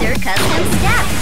your custom step.